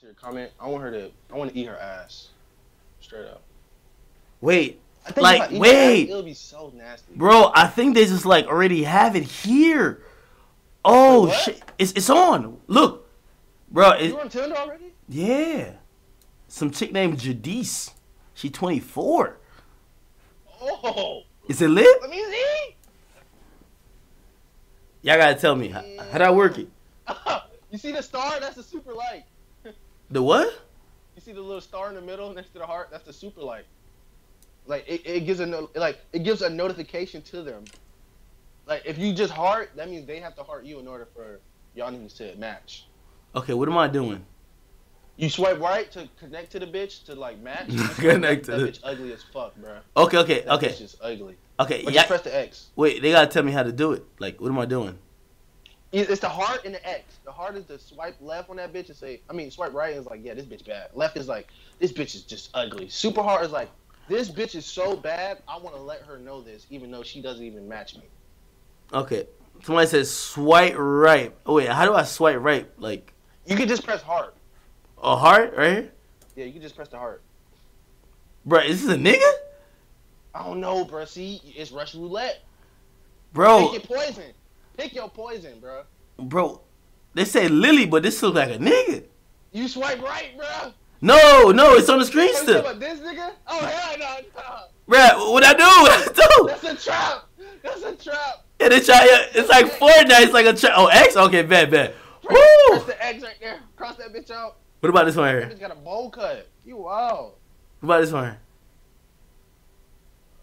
to your comment. I want her to. I want to eat her ass. Straight up. Wait, I think Like, I wait. ass, it'll be so nasty. bro, I think they just like already have it here. Oh Wait, shit, it's it's on. Look, bro, it, You on Tinder already? yeah, some chick named Jadice. She 24. Oh, Is it lit? let me see. Y'all gotta tell me how, how'd I work it. you see the star? That's the super like. The what? You see the little star in the middle next to the heart? That's the super light. Like it, it gives a no, like it gives a notification to them. Like if you just heart, that means they have to heart you in order for y'all niggas to match. Okay, what am I doing? You swipe right to connect to the bitch to like match. Connect to that the- bitch ugly as fuck, bro. Okay, okay, That okay, bitch is ugly. okay. But Yeah, press the X. wait, they gotta tell me how to do it. Like, what am I doing? It- It's the heart and the X. The heart is to swipe left on that bitch and say, I mean, swipe right is like, yeah, this bitch bad. Left is like, this bitch is just ugly. Super heart is like, this bitch is so bad, I want to let her know this, even though she doesn't even match me. Okay, somebody says swipe right. Oh wait, how do I swipe right? Like You can just press heart. a heart right here? Yeah, you can just press the heart. Bro, is this a nigga? I don't know, bro. See, it's Russian roulette. Bro, Pick your poison. Pick your poison, bro. bro, they say Lily, but this looks like a nigga. You swipe right, bro. No, no, it's on the screen Oh, still. about this nigga? Oh hell no, no. Bro, what I do? What I do? That's a trap. That's a trap. Yeah, they try. It's like Fortnite. It's like a trap. oh X. Okay, bad, bad. Woo! press the X right there. Cross that bitch out. What about this one That here? bitch got a bowl cut. You wow. What about this one here?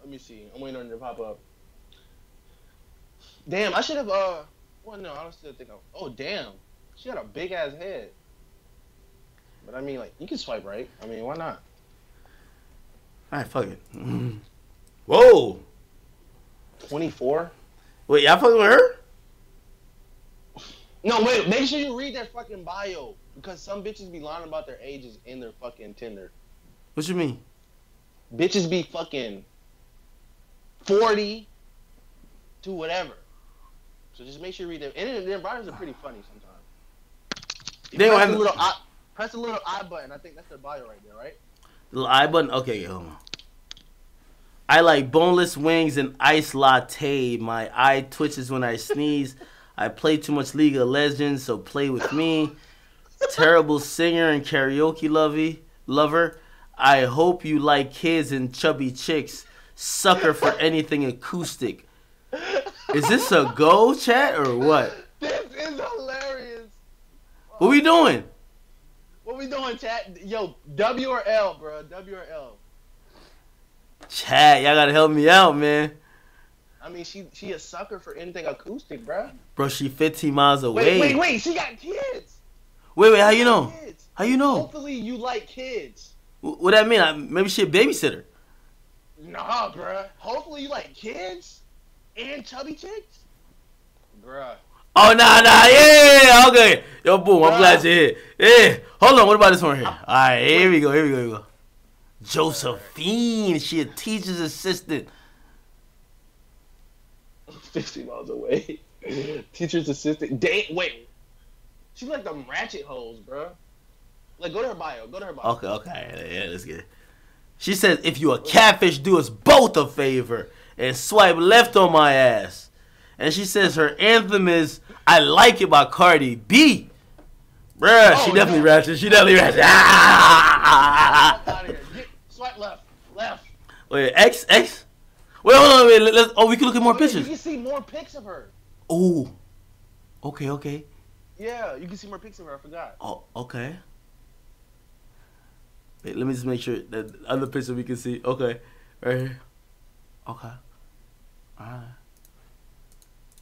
Let me see. I'm waiting on it to pop up. Damn, I should have. Uh, well, no, I don't still think. I'm, oh, damn, she got a big ass head. But I mean, like, you can swipe right. I mean, why not? All right, fuck it. Mm. Whoa. 24. Wait, y'all fucking with her? No, wait. Make sure you read their fucking bio because some bitches be lying about their ages in their fucking Tinder. What you mean? Bitches be fucking 40 to whatever. So just make sure you read them. And their bios are pretty funny sometimes. You They don't press have- the little I, press the little I button. I think that's their bio right there, right? The little I button. Okay, hold on. I like boneless wings and ice latte. My eye twitches when I sneeze. I play too much League of Legends, so play with me. Terrible singer and karaoke lovey lover. I hope you like kids and chubby chicks. Sucker for anything acoustic. Is this a go chat or what? This is hilarious. What we doing? What we doing, chat? Yo, W or L, bro? W or L? Chat, y'all gotta help me out, man. I mean, she she a sucker for anything acoustic, bro. Bro, she 15 miles away. wait, wait. She got kids. Wait, wait, how you know? kids. How you know? Hopefully, you like kids. What that mean? I, maybe she a babysitter. Nah, bruh. Hopefully, you like kids and chubby chicks. Bruh. Oh nah nah yeah, yeah, yeah okay. Yo boom, I'm glad you're here. Yeah. Hold on, what about this one here? Alright, here we go, here we go, here we go. Josephine, she a teacher's assistant. 50 miles away. Teacher's assistant. Date. Wait. She like them ratchet holes bruh. Like, go to her bio. Go to her bio. Okay, okay, yeah, let's get it. She says, if you a catfish, do us both a favor and swipe left on my ass. And she says her anthem is I Like It by Cardi B. Bruh, she Oh, definitely yeah. ratchet. She definitely ratchet. Ah! Fuck outta here. Get, swipe left. Left. Wait, X, X? Wait, hold on, wait, let, let's, oh, we can look at more Oh, yeah, You can see more pics of her. Oh, okay, okay. Yeah, you can see more pics of her. I forgot. Oh, okay. Wait, let me just make sure that other picture we can see. Okay, right here. Okay.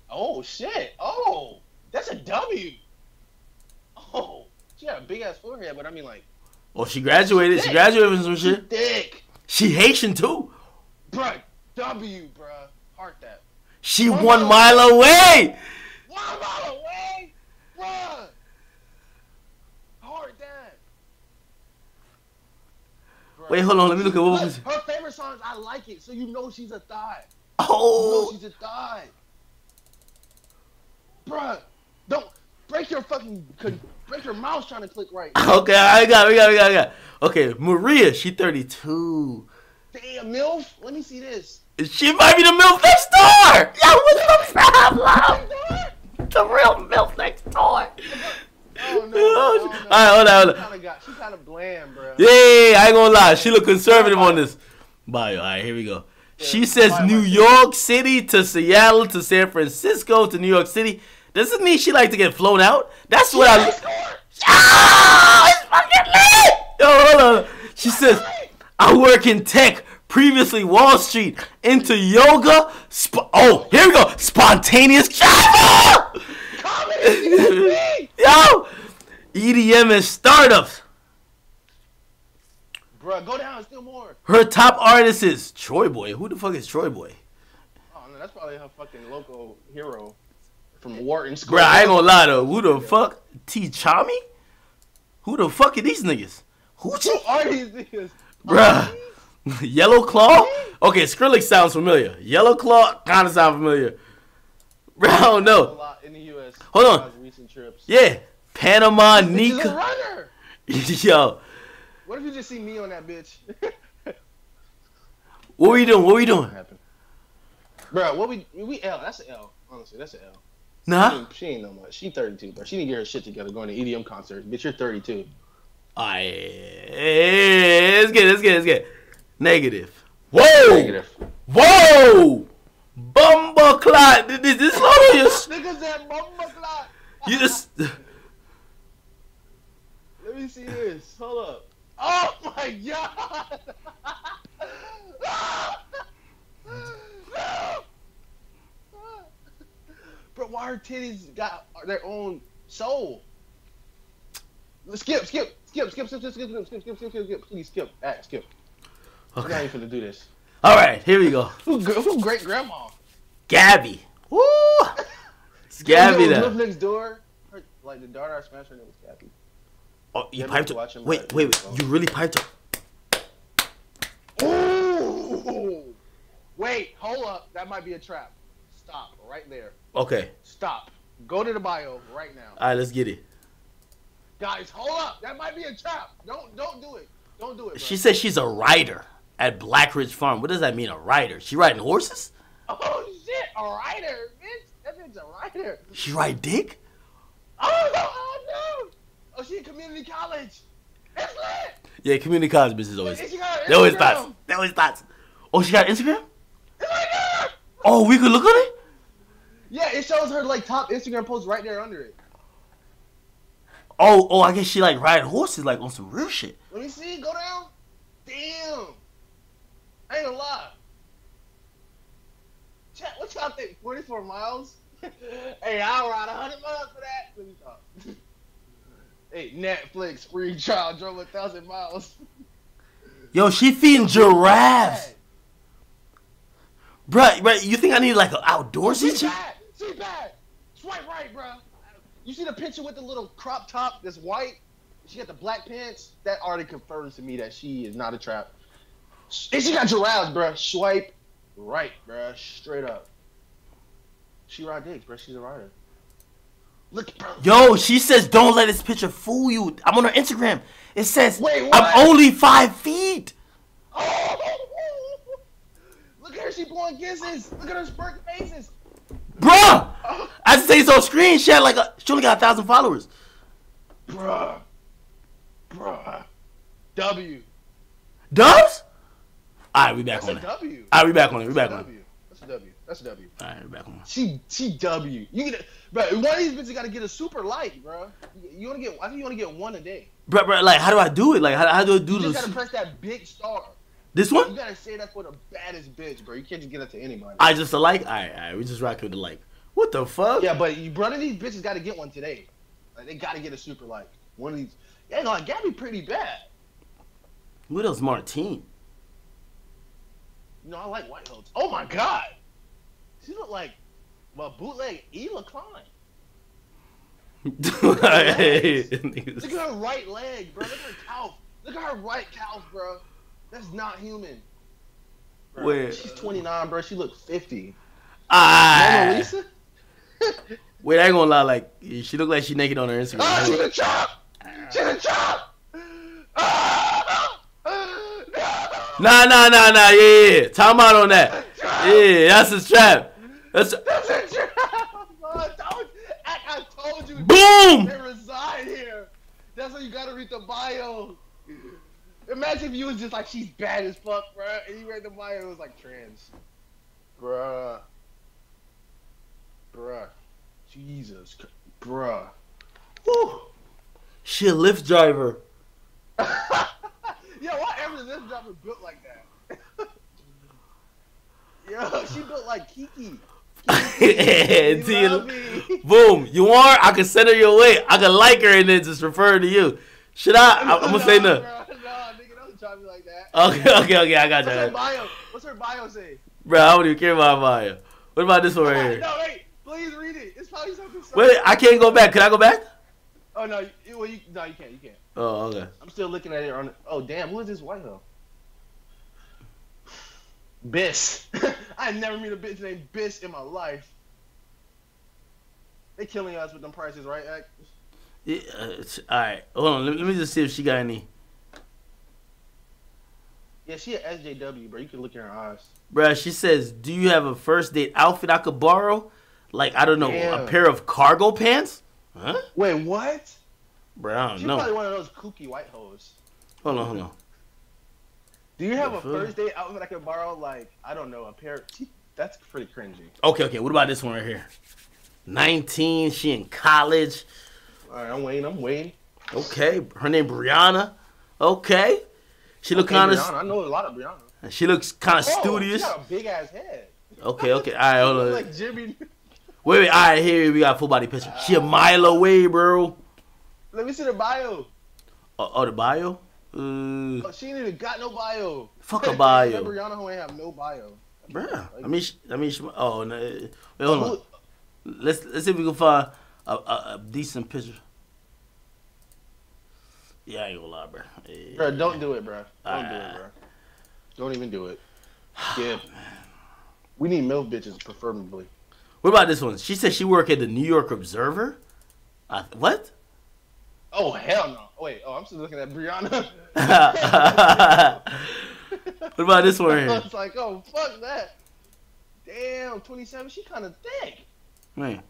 Oh shit! Oh, that's a W. Oh, she got a big ass forehead, but I mean like Oh, she graduated. She graduated from some she shit. thick, She Haitian too. bruh. W, bruh. Heart that. She One one mile mile away. One mile away, bruh. Heart that. Bruh. Wait, hold on. Let me look at what was. her favorite songs. I like it, so you know she's a thigh. Oh, she's a thigh. Bruh, don't break your fucking, break your mouse trying to click right. Okay, I got, it, we got, it, we got, it, we got. Okay, Maria, she 32. Damn, milf. Let me see this. She might be the MILF next door. Yo, what's up? Love? The real MILF next door. Oh no. Oh, no. all right, hold on, hold on. She kind of got. She kind of bland, bro. Yeah, I ain't gonna lie. She look conservative on this bio. All right, here we go. She says New. York City to Seattle to San Francisco to New York City. Does it mean she like to get flown out? That's what I. Ah, it's fucking lit. Yo, hold on. She says I work in tech. Previously Wall Street into yoga. Sp- oh, here we go. Spontaneous travel. Yo, EDM and startups. Bro, go down. Still more. Her top artist is TroyBoi. Who the fuck is TroyBoi? Oh no, that's probably her fucking local hero from Wharton School. Bruh, I ain't gonna lie though. Who the fuck? Tchami? Who the fuck are these niggas? Who Who are these niggas? Bruh. Yellow Claw? Okay, Skrillex sounds familiar. Yellow Claw kinda sound familiar. Bro, I don't know. in the U.S. Hold on. besides Recent trips. Yeah. Panama Nika. Yo. What if you just see me on that bitch? What were you doing? What were you doing? Bro, what we we L? That's an L. Honestly, that's an L. She Nah? ain't, she ain't no much. She 32, bro. She to get her shit together going to EDM concerts. Bitch, you're 32. Alright. Let's get it, let's get it, let's get it. Negative. Whoa! Whoa! Bumba clot. This slow you? Niggas that mama clock. You just. Let me see this. Hold up. Oh my god. no. Bro, why her titties got their own soul? Skip, skip, skip, skip, skip, skip, skip, skip, skip, skip, skip, skip, skip. Please skip. Act, skip. We're not Okay. even finna do this. All right, here we go. Who, who great grandma? Gabby. Woo! It's Gabby You know, now. Live next door. Her, like the daughter I smashed her name was Gabby. Oh, you piped we her. watch him Wait, back wait, wait. You really piped her? Ooh! Wait, hold up. That might be a trap. Stop right there. Okay. Stop. Go to the bio right now. All right, let's get it. Guys, hold up. That might be a trap. Don't don't do it. Don't do it. Bro. She says she's a rider at Black Ridge Farm. What does that mean, a rider? She riding horses? Oh shit, a rider, bitch. That bitch a rider. She ride dick? Oh no, oh no. Oh, she in community college. It's lit. Yeah, community college bitches always. And she got her They always thoughts. They always thoughts. Oh, she got Instagram? There. Oh, we could look on it? Yeah, it shows her like top Instagram post right there under it. Oh, oh, I guess she like ride horses like on some real shit. Let me see. Go down. Damn. I ain't gonna lie. Chat, what y'all think? 44 miles? hey, I'll ride 100 miles for that. Let me talk. hey, Netflix free trial drove a thousand miles. Yo, she feeding giraffes. Bruh, bruh, you think I need like an outdoorsy She chick? bad. She bad. Swipe right, bro. You see the picture with the little crop top that's white? She got the black pants. That already confirms to me that she is not a trap. And she got giraffes, bro. Swipe right, bro. Straight up. She ride dicks, bro. She's a rider. Look, bro. Yo, she says don't let this picture fool you. I'm on her Instagram. It says Wait. I'm only five feet. Oh! Look at her. She blowing kisses. Look at her smirk faces. Bruh! Oh, I just say so screen. She had like a, she only got a thousand followers. bruh. Bruh. W. Dubs? Alright, we back That's on a it. W. Alright, we back on it. We back on it. That's a W. That's a W. Alright, back on. She she W. You get bro. One of these bitches got to get a super light, bro. You want to get? I think you want to get one a day. Bro, bruh, like how do I do it? Like how, how do I do this? You just gotta press that big star. This one? You gotta say that for the baddest bitch, bro. You can't just get that to anybody. I just a like. Alright, alright, we just rock with the like. What the fuck? yeah, but you, one of these bitches got to get one today. Like they got to get a super like. One of these. Yeah, no, like Gabby pretty bad. What else, Martine? Know, I like white hoes. Oh my god, she look like well bootleg Ela Klein. Hey, Look at her right leg, bro. Look at her calf. Look at her right calf, bro. That's not human. Bro, Where? She's 29, bro. She look 50. Mona Ah, Lisa? Wait, I ain't gonna lie. Like she looked like she naked on her Instagram. Ah, she's a chop. She's a chop. Ah, no. Nah, nah, nah, nah. Yeah, yeah. yeah. Time out on that. Yeah, that's a trap. That's a, That's a trap. I I, told you. boom. They reside here. That's why you gotta read the bio. Imagine if you was just like she's bad as fuck, bruh, and you read the bio, it was like trans. Bruh. Bruh. Jesus. Bruh. Whew. She a Lyft driver. Yo, why ever this driver built like that? Yo, she built like Kiki. You to love you- me. boom. You want? her? I can send her your way. I can like her and then just refer her to you. Should I? I I'm gonna say Nah, no. bruh, Nah, nigga, don't try me like that. Okay, okay, okay. I got What's her bio? What's her bio say? bro. I don't even care about bio. What about this one right here? No, wait. Please read it. It's probably something. Wait, I can't go back. Can I go back? Oh no, you, well, you, no, you can't. You can't. Oh, okay. I'm still looking at it on. Oh damn, who is this white hoe? Biss. I never meet a bitch named Biss in my life. They killing us with them prices, right? Yeah, uh, all right, hold on. Let, let me just see if she got any. Yeah, she at SJW, bro. You can look in her eyes. Bruh, she says, "Do you have a first date outfit I could borrow? Like I don't know, a pair of cargo pants? Huh? Wait, what? Bro, I She's don't probably know. one of those kooky white hoes. Hold on, hold on. Do you have a first date outfit I could borrow? Like, I don't know, a pair. That's pretty cringy. Okay, okay. What about this one right here? Nineteen. She in college. All right, I'm waiting. I'm waiting. Okay, her name Brianna. Okay, she look Okay, kind Brianna. of. I know a lot of Brianna. She looks kind of Oh, studious. She got a big ass head. Okay, okay. All right, hold on. like Jimmy. Wait, wait. All right, here we got full body picture. She a mile away, bro. Let me see the bio. Oh, oh the bio. Uh, Oh, she ain't even got no bio. Fuck a bio. Brianna who ain't have no bio. Bruh, I mean, she, I mean, she, oh no, wait, hold on. Let's let's see if we can find a, a, a decent picture. Yeah, I ain't gonna lie, bro. Yeah. Bro, don't do it, bro. Don't do Ah. it, bro. Don't even do it. Yeah. We need MILF bitches, preferably. What about this one? She said she work at the New York Observer. Uh, what? Oh, hell no. Wait, oh, I'm still looking at Brianna. what about this one I here? was like, oh, fuck that. Damn, 27, she kind of thick. Man.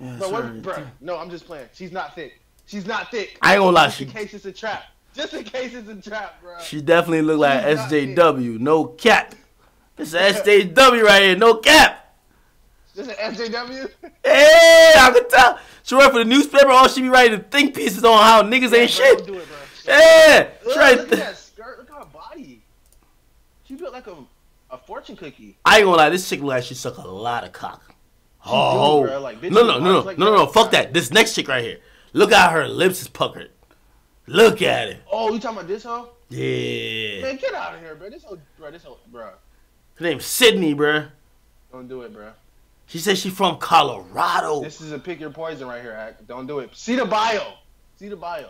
Yeah, Bro, what, bro, no, I'm just playing. She's not thick. She's not thick. I ain't gonna lie, Just she in case it's a trap. Just in case it's a trap, bro. she definitely look like She's not SJW. No cap. It's SJW right here. No cap. Just an SJW? Hey, I can tell. She work for the newspaper. All she be writing think pieces on how niggas ain't bro, shit. Don't do it, bro. Yeah, she write look at that skirt. Look at her body. She built like a, a fortune cookie. I ain't gonna lie, this chick look like she suck a lot of cock. She Oh, do. Like, no, no, no, no, like no, no, no, fuck that. This next chick right here. Look how her lips is puckered. Look at it. Oh, you talking about this hoe? Yeah. Man, get out of here, bro. This hoe, bro. This hoe, bro. Her name's Sydney, bro. Don't do it, bro. She says she's from Colorado. This is a pick your poison right here, Hack. Don't do it. See the bio. See the bio.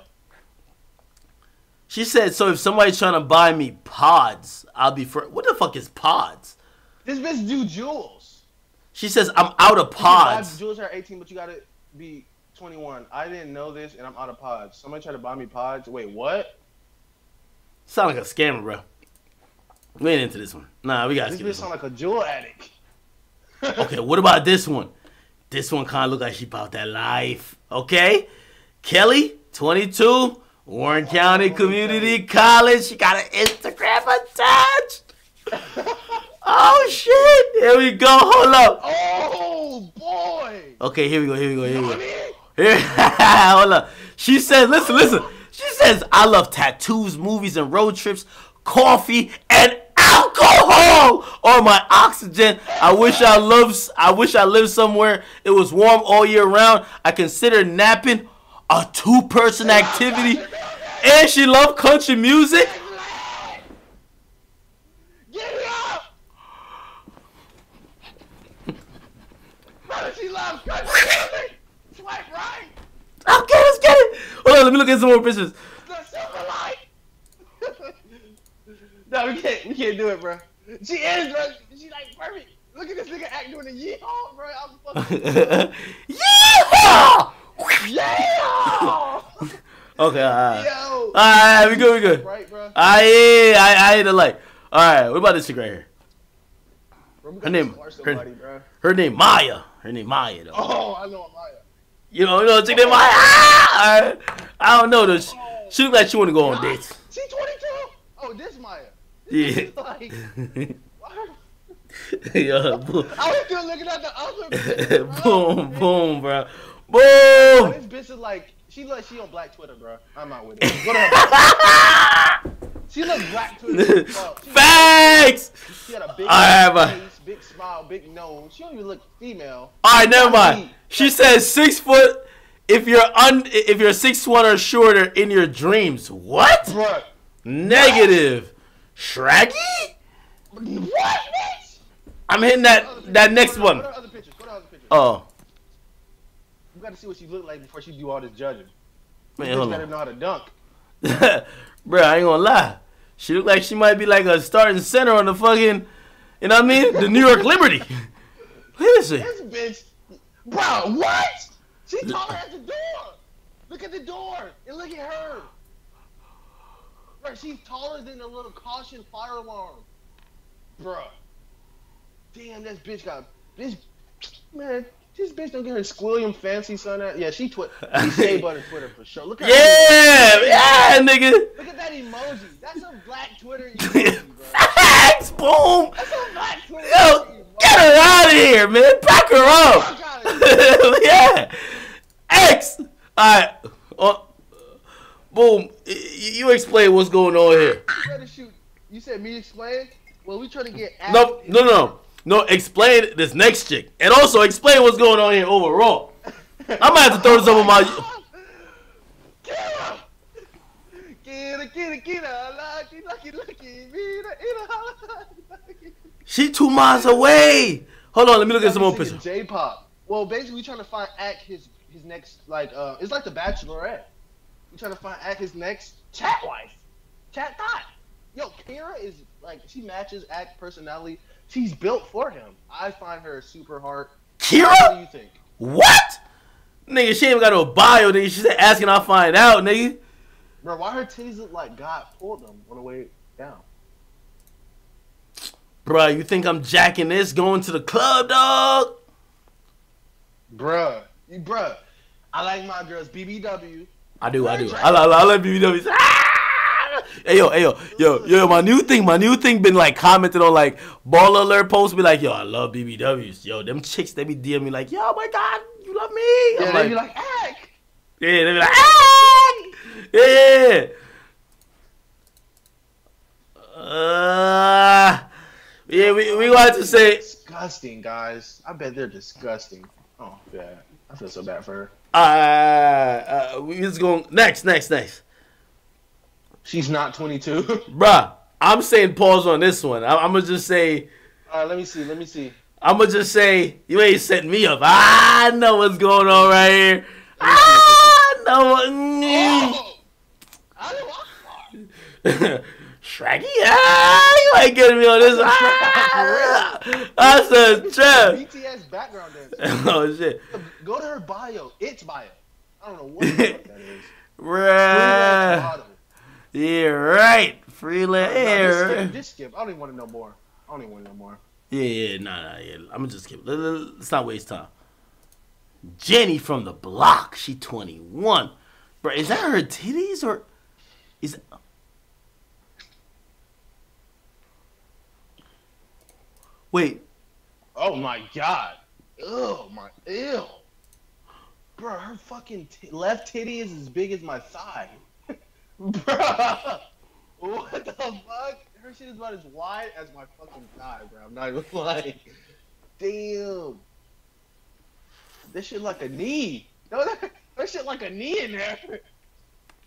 She said, so if somebody's trying to buy me pods, I'll be for. What the fuck is pods? This bitch do Juuls. She says, I'm out of pods. Juuls are 18, but you gotta be 21. I didn't know this, and I'm out of pods. Somebody tried to buy me pods. Wait, what? Sound like a scammer, bro. We ain't into this one. Nah, we gotta This skip bitch this sound one. like a Juul addict. Okay, what about this one? This one kind of look like she about that life. Okay, Kelly, 22, Warren County Community College. She got an Instagram attached. oh shit! Here we go. Hold up. Oh boy. Okay, here we go. Here we go. Here we go. Here, hold up. She says, listen, listen. She says, I love tattoos, movies, and road trips, coffee, alcohol or my oxygen. I wish I loved. I wish I lived somewhere it was warm all year round. I consider napping a two-person activity, and she loved country music. She loves country music! Swipe right! Okay, let's get it. Hold on, let me look at some more pictures. The silver light! no, we can't, we can't do it, bro. She is, bro. She like perfect. Look at this nigga act doing a yeehaw, bro. I'm fucking. yeah! yeah! Okay, alright. Yo! Alright, we good, we good. Right, bro? I I I hit the light. Alright, what about this chick right here? Bro, Her name- her- somebody. Her name Maya. Her name Maya though. Oh, I know Amaya. You know, you know, chick named Maya. Ah! Alright. I don't know though. She, she look like she wanna go on dates. She 22? Oh, this Maya. Yeah. Like, boom. I was still looking at the other bitch, boom, boom, bro. Oh, Boom. This bitch is like, she like she on Black Twitter, bro. I'm not with it. She look Black Twitter. as fuck. She- Facts. She had a big Alright, but- face, big smile, big nose. She don't even look female. All right, never mind. She says six foot. If you're un, if you're six one or shorter in your dreams, what? Negative. Shraggy? What, bitch? I'm hitting that that next to- one. To other pictures. To other pictures. Oh You gotta see what she look like before she do all this judging. man, hold better on, know how to dunk. bro. I ain't gonna lie. She look like she might be like a starting center on the fucking, you know what I mean? The New York Liberty. Listen, This bitch, bro, what? She taller at the door. Look at the door and look at her. Bro, she's taller than a little caution fire alarm. Bro. Damn, this bitch got this man. This bitch don't get her Squilliam Fancyson out. Yeah, she twit. She butter Twitter for sure. Look at her. yeah, yeah, nigga. Look at that emoji. That's a black Twitter emoji. Facts, boom. That's a black Twitter Yo, emoji. get her out of here, man. Back her up. Yeah. X. Alright. Uh, boom. You explain what's going on here. You trying to shoot. You said me explain? Well, we trying to get. No, no, no. No, explain this next chick. And also explain what's going on here overall. I might have to throw this over my. Get her! Get her, get her, get her. Lucky, lucky, lucky. Mira, mira, lucky. She two miles away. Hold on, let me look at some more pictures. J-pop. Well, basically, we trying to find Act his his next like uh, it's like the Bachelorette. We trying to find Act his next chat wife, chat thought. Yo, Kira is like she matches Act personality. She's built for him. I find her super hard. What do Kira? you think? What? Nigga, she ain't got no bio, nigga. She's asking, I'll find out, nigga. Bro, why her titties look like God pulled them on the way down? Bruh, you think I'm jacking this going to the club, dog? Bruh, you bruh. I like my girls BBW. I do, I do. I, I, I love BBWs. Ah! Hey yo, hey yo, yo, yo, my new thing, my new thing been like commented on like Baller Alert posts be like, yo, I love BBWs. Yo, them chicks they be DM me like, yo, my god, you love me. Yeah, I'm they like, be like, Act. yeah, they be like, ah! yeah. Uh, yeah, we we wanted to say, disgusting, guys. I bet they're disgusting. Oh, yeah. I feel so bad for her. Uh, uh just going next, next, next. She's not 22. Bruh, I'm saying pause on this one. I, I'm gonna just say, All right, let me see. Let me see. I'm gonna just say, you ain't setting me up. I know what's going on right here. Let me see I know what. Oh! I don't Shraggy, ah, you ain't getting me on this. Ah, I said, trap. BTS background dancer. Oh shit, Go to her bio. It's bio. I don't know what that is. model. Yeah, right. Freelance. No, Yeah, just, skip, just skip. I don't even want to know more. I don't even want to know more. Yeah, yeah, nah, nah, yeah. I'm gonna just skip. Let- let- Let's not waste time. Jenny from the block. She 21. Bro, is that her titties or is Wait, Oh my god. Oh my ew. Bro, her fucking left titty is as big as my thigh. Bro, what the fuck? Her shit is about as wide as my fucking thigh, bro. I'm not even lying. Damn. This shit like a knee. No, that, that shit like a knee in there.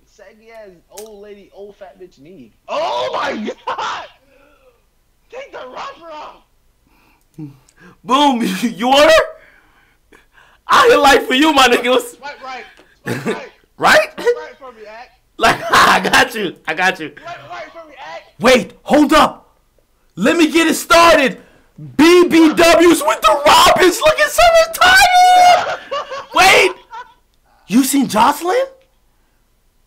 Saggy ass old lady, old fat bitch knee. Oh my god! Take the rubber off! Boom, you her? I can like for you, my niggas. Right. Swipe right. Right? Right for me, act. Like, I got you. I got you. Swipe right for me. Wait, hold up. Let me get it started. BBWs with the Robins looking so retired. Wait, you seen Jocelyn?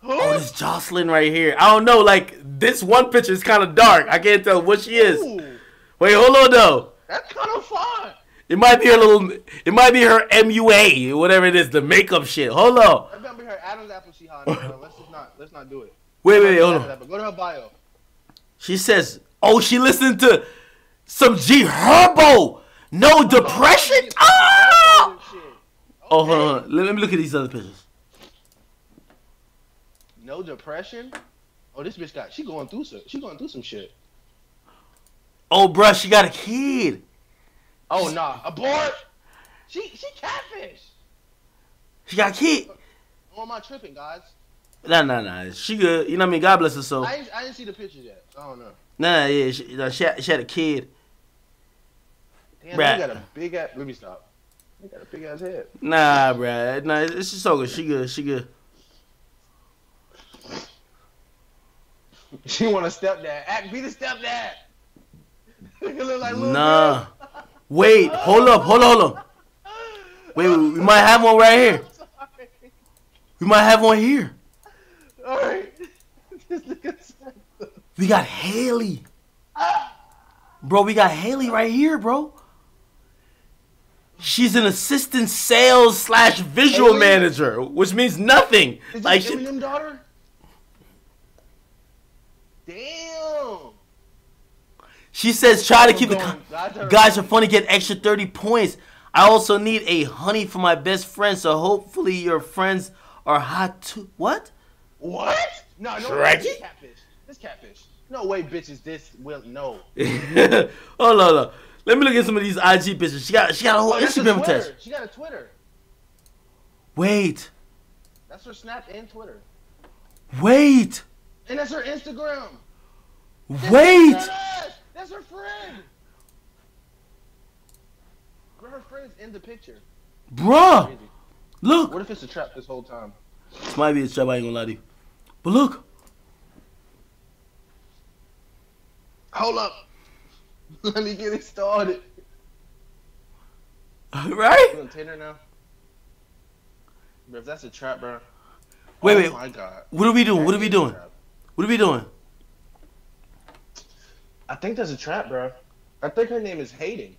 Oh, this Jocelyn right here. I don't know. Like this one picture is kind of dark. I can't tell what she is. Ooh, Wait, hold on though. That's kind of fun. It might be her little. It might be her MUA, whatever it is, the makeup shit. Hold on. That might be her Adam's apple she. Let's just not. Let's not do it. Wait, wait, hold Adam's on. apple. Go to her bio. She says, "Oh, she listened to some G Herbo. No depression. Ah! Oh, hold on. Let, let me look at these other pictures. No depression. Oh, this bitch got. She going through some. She going through some shit. Oh, bruh, she got a kid. Oh nah, abort. She she catfish. She got a kid. Or am I tripping, guys? Nah, nah, nah. She good. You know what I mean? God bless her soul. I I didn't see the pictures yet. So I don't know. Nah, yeah, she, she, had, she had a kid. Damn, Bruh. got a big ass. Let me stop. You got a big ass head. Nah, bruh. Nah, it's just so good. She good. She good. She want a stepdad. Act be the stepdad. Like Nah. Wait, hold up, hold on, hold on. Wait, we we might have one right here. We might have one here. All right. We got Haley. Bro, we got Haley right here, bro. She's an assistant sales slash visual Haley? manager, which means nothing. Is Like, Eminem daughter? Damn. She says, try to keep the. Con- Guys are- funny, get extra 30 points. I also need a honey for my best friend, so hopefully your friends are hot too. What? What? No, no. Shrek? This catfish. This catfish. No way, bitches. This will no. hold on, hold on. Let me look at some of these IG bitches. She got she got a whole Oh, Instagram Twitter. test. She got a Twitter. Wait, That's her Snap and Twitter. wait, And that's her Instagram. wait. Yes, That's her friend. Her friend's in the picture. Bruh, look. What if it's a trap this whole time? This might be a trap, I ain't gonna lie to you. But look. Hold up. Let me get it started. Right? You on Tinder now? Bro, if that's a trap, bro. Wait, oh wait. my god. What are we doing? What are we doing? What are we doing? I think that's a trap, bro. I think her name is Hayden.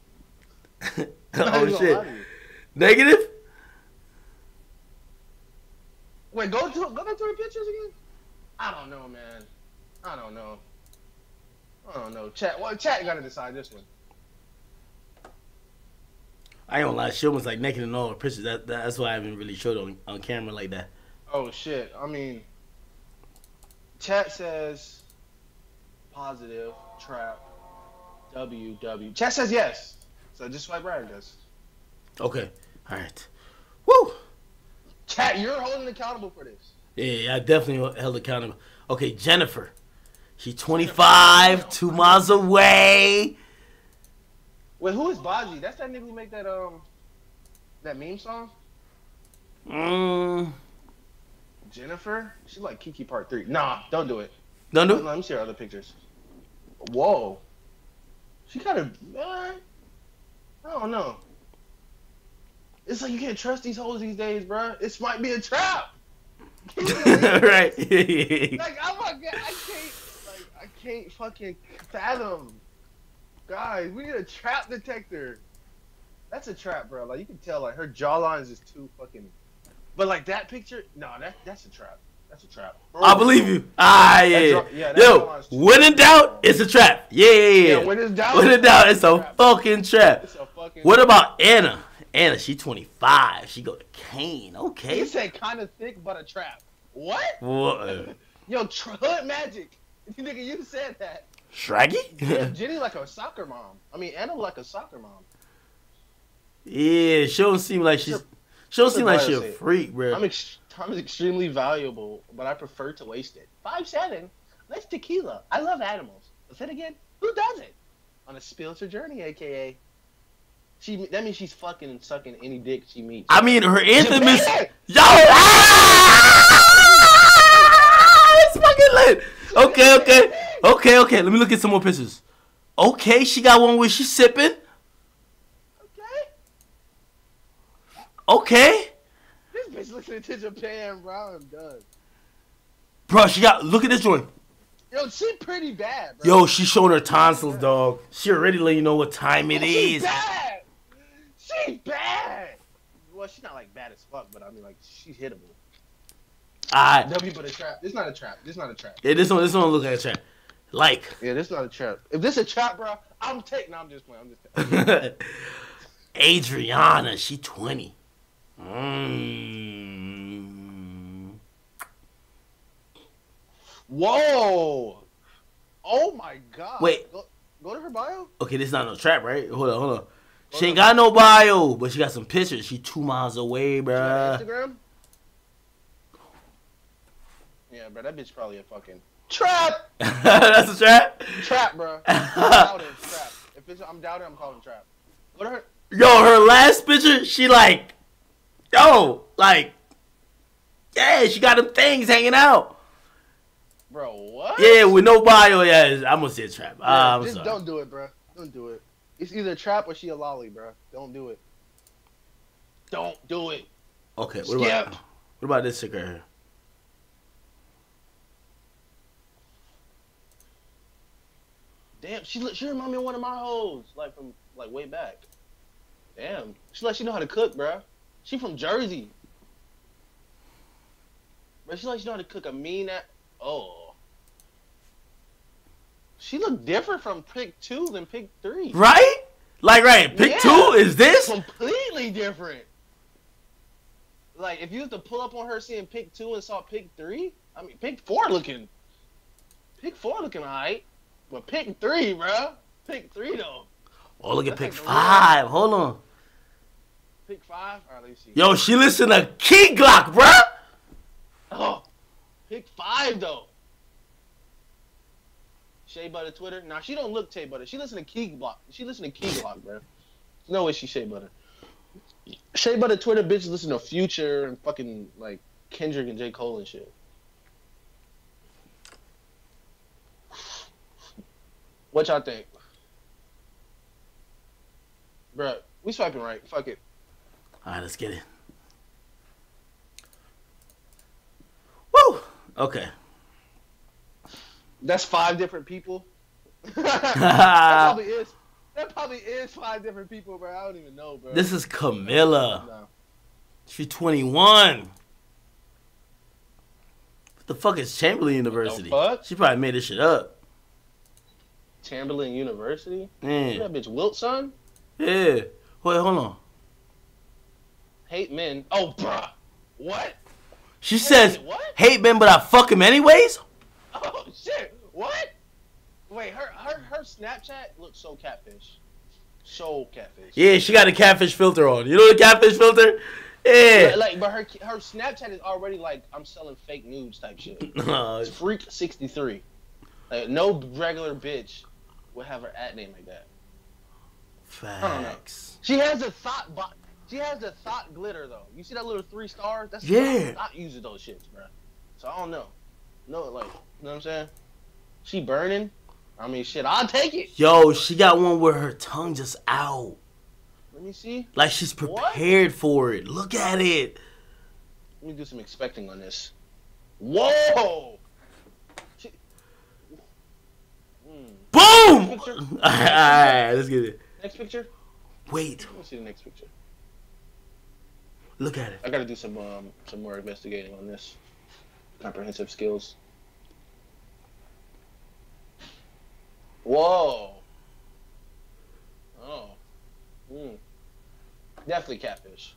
Oh shit. lie to you. Negative? Wait, go to go back to her pictures again. I don't know, man. I don't know. I don't know. Chat. Well, chat got to decide this one. I ain't gonna lie, she almost like naked in all her pictures. That, that- that's why I haven't really showed on on camera like that. Oh shit. I mean, chat says positive trap. W W. Chat says yes. So just swipe right, I guess. Okay. Alright. Woo! Chat, you're holding accountable for this. Yeah, yeah, I definitely held accountable. Okay, Jennifer. She 25, two miles away. Wait, who is Baji? That's that nigga who make that um that meme song. Mm, Jennifer. She like Kiki Part Three. Nah, don't do it. don't do it. let me see her other pictures. Whoa. She kind of. Uh, I don't know. It's like you can't trust these hoes these days, bro. This might be a trap. right. Like I'm not, I can't. Like I can't fucking fathom. Guys, we need a trap detector. That's a trap, bro. Like you can tell, like her jawline is just too fucking. But like that picture, no, that that's a trap. That's a trap. I believe you. Ah, yeah. That yeah. draw- Yo, when in doubt, it's a trap. Yeah, yeah, yeah. Yeah, when it's doubt, When in doubt, it's a trap. fucking trap. It's a fucking. What about Anna? Anna, she 25. She go to Kane. He Okay. said kind of thick, but a trap. What? What? Yo, tr- hood magic. Nigga, you said that. Yeah, Shraggy? Jenny like a soccer mom. I mean, Anna like a soccer mom. yeah, she don't seem like she's. She don't seem like she a freak, bro. I'm ex- time is extremely valuable, but I prefer to waste it. Five seven. That's tequila. I love animals. Let's hit again. Who does it? On a spiritual journey, aka. She that means she's fucking and sucking any dick she meets. I mean, her anthem is. Yo! Ah! It's fucking lit. Okay, okay, okay, okay. Let me look at some more pictures. Okay, she got one where she's sipping. Okay. Okay. Bitch listening to Japan, bro. I'm done. Bro, she got look at this joint. Yo, she pretty bad, bro. Yo, she showing her tonsils, dog. She already let you know what time it she is. bad. She bad. Well, she's not like bad as fuck, but I mean like she's hittable. Alright. W but a trap. This not a trap. This not a trap. Yeah, this one this one look like a trap. Like. Yeah, this not a trap. If this a trap, bro, I'm taking. No, I'm just playing. I'm just. Adriana, she 20. Mm. Whoa. Oh my god. Wait. Go, go to her bio. Okay, this is not no trap, right? Hold on, hold on. She ain't got no bio, but she got some pictures. She two miles away, bruh. Instagram. Yeah, bro, that bitch probably a fucking trap. That's a trap? Trap, bro. I'm doubting trap. If it's, I'm doubting, I'm calling trap. What her. Yo, her last picture, she like, yo, like, yeah, she got them things hanging out. Bro, what? Yeah, with no bio, yeah, I'm gonna say a trap. Yeah, ah, I'm just sorry. don't do it, bro. Don't do it. It's either trap or she a lolly, bro. Don't do it. Don't do it. Okay, what about, Skip. what about this right here? Damn, she look- she remind me of one of my hoes, like from like way back. Damn, she like she know how to cook, bro. She from Jersey. But she like she know how to cook a mean at oh. She look different from pick two than pick three. Right? Like, right, pick Yeah. two is this? Completely different. Like if you was to pull up on her seeing pick two and saw pick three, I mean pick four looking, pick four looking alright, but pick three, bro. Pick three though. Oh, look at That's pick like five. Hold on. Pick five. All right, let me see. Yo, she listen to Key Glock, bruh. Oh, pick five though. Shea Butter Twitter. Nah, she don't look Shea Butter. She listen to Key Glock. She listen to Key Glock, bro. No way she Shea Butter. Shea Butter Twitter bitch listen to Future and fucking like Kendrick and J Cole and shit. What y'all think? Bruh, we swiping right. Fuck it. All right, let's get it. Woo. Okay. That's five different people. that probably is. That probably is five different people, bro. I don't even know, bro. this is Camilla. No. She's 21. What the fuck is Chamberlain University? fuck? She probably made this shit up. Chamberlain University. Yeah. that bitch Wilt son? Yeah. Wait, hold on. Hate men. Oh, bruh. What? She says, What? hate men, but I fuck him anyways? Oh shit. What? Wait, her her her Snapchat looks so catfish. So catfish. Yeah, she got a catfish filter on. You know the catfish filter? Yeah. Like, but her her Snapchat is already like I'm selling fake nudes type shit. It's Freak sixty three. Like no regular bitch would have her at name like that. facts. She has a thought bo- She has the thought glitter though. You see that little three stars? That's Yeah. Not using those shits, bro. So I don't know. No, like, you know what I'm saying? She burning. I mean, shit. I'll take it. Yo, she got one where her tongue just out. Let me see. Like she's What? prepared for it. Look at it. Let me do some expecting on this. Whoa. She... Hmm. Boom! Alright, let's get it. Next picture. Wait, Let me see the next picture. Look at it. I gotta do some um some more investigating on this. Comprehensive skills. Whoa. Oh. Hmm. Definitely catfish.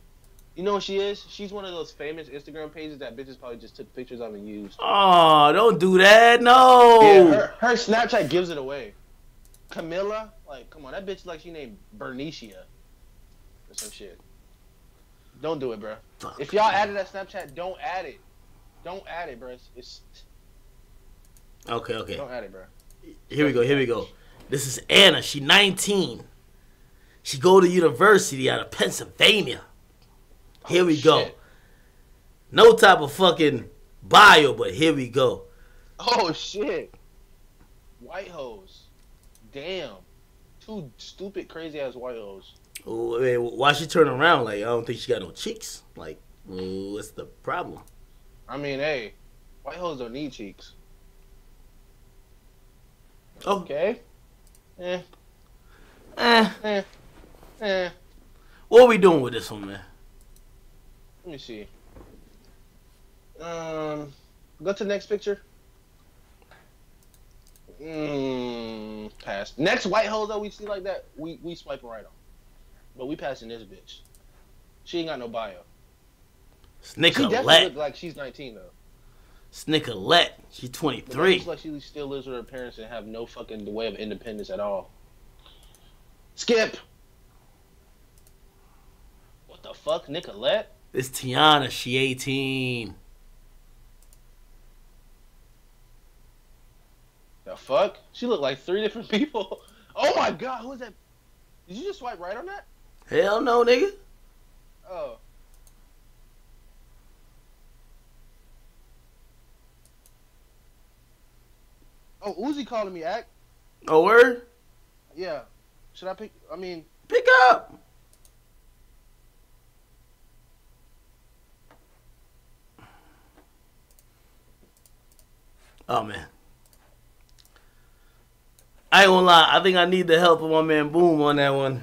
You know what she is? She's one of those famous Instagram pages that bitches probably just took pictures of and used. Oh, don't do that. No. Yeah, her, her Snapchat gives it away. Camilla, like, come on, that bitch like she named Bernicia or some shit. Don't do it, bro. Fuck. If y'all added that Snapchat, don't add it. Don't add it, bro. It's, it's Okay, okay. don't add it, bro. Here we go. Here we go. This is Anna. She 19. She go to university out of Pennsylvania. Here we oh, go. No type of fucking bio, but here we go. Oh shit. White hose. Damn. two stupid, crazy ass white hoes. Wait, why she turn around? Like I don't think she got no cheeks. Like, what's the problem? I mean, hey, white hoes don't need cheeks. Oh, Okay. Eh, eh. eh, eh. What are we doing with this one, man? Let me see. Um, go to the next picture. Mm, pass. Next white hole that we see like that, we we swiping right on. But we passing this bitch. She ain't got no bio. She definitely look like she's 19 though. Snickerlet. She's But that 23. looks like she still lives with her parents and have no fucking way of independence at all. Skip. What the fuck, Nicolette? It's Tiana. She 18. The fuck? She looked like three different people. Oh my god, who is that? Did you just swipe right on that? Hell no, nigga. Oh. Oh, Uzi calling me, act. Oh, word? Yeah. Should I pick? I mean, Pick up. Oh man. I ain't gonna lie, I think I need the help of my man Boom on that one.